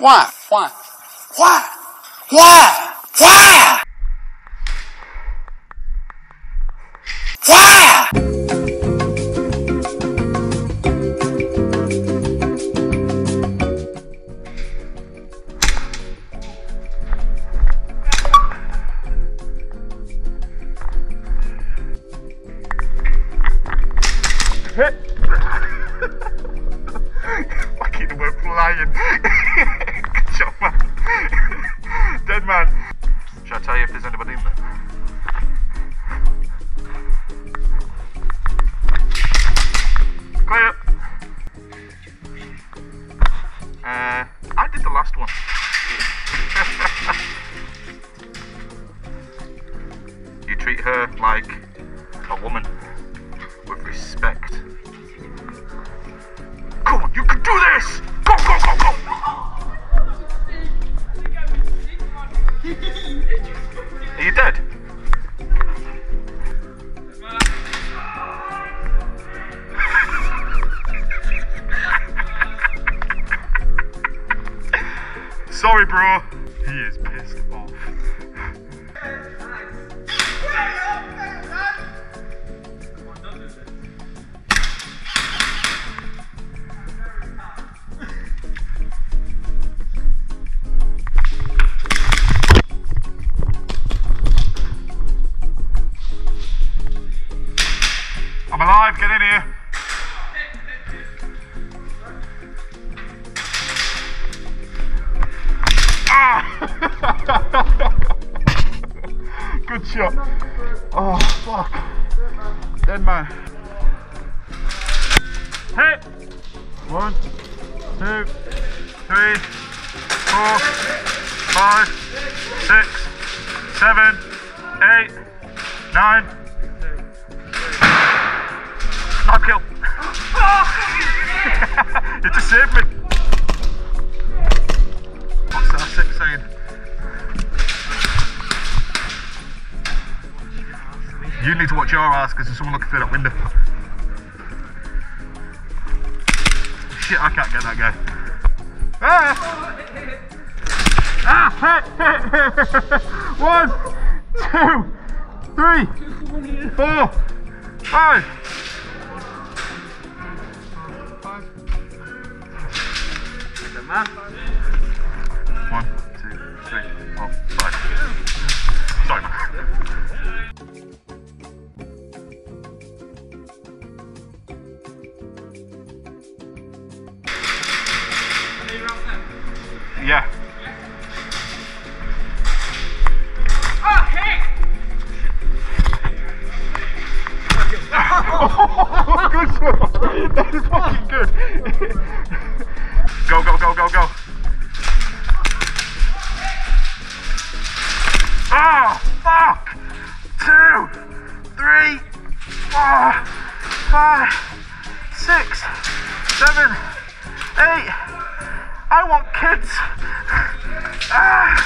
Why? Why? Why? Why? Why? Why? Fucking we're flying. man. Should I tell you if there's anybody in there? Clear. Uh, I did the last one. you treat her like a woman with respect. Come on, you can do this! Sorry, bro. He is pissed off. I'm alive, get in here. Ah. Good shot. Oh, fuck. Dead man. Hit. One, two, three, four, five, six, seven, eight, nine. Not kill. it just saved me. You need to watch your ass because there's someone looking through that window. Shit, I can't get that guy. Ah! Ah! One, two, three, four, five. One, two, three, That is fucking good. go, go, go, go, go. Ah, fuck. Two, three, four, five, six, seven, eight. I want kids. Ah.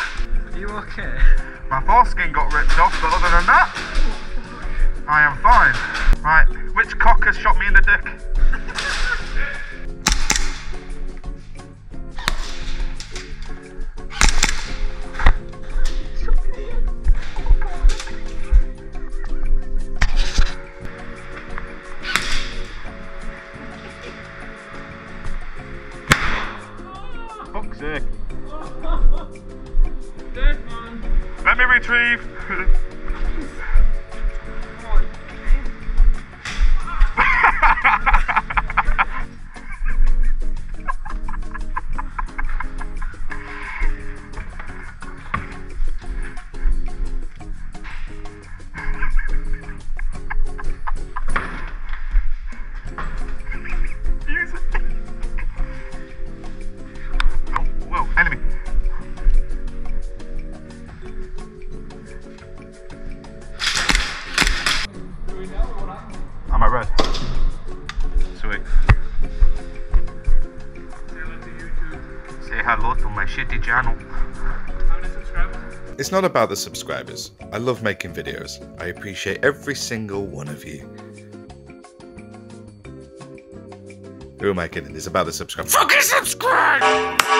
Are you okay? My foreskin got ripped off, but other than that, I am fine. Right, which cock has shot me in the dick? Retrieve. channel. How many subscribers? It's not about the subscribers. I love making videos. I appreciate every single one of you. Who am I kidding? It's about the subscribers. Fucking subscribe!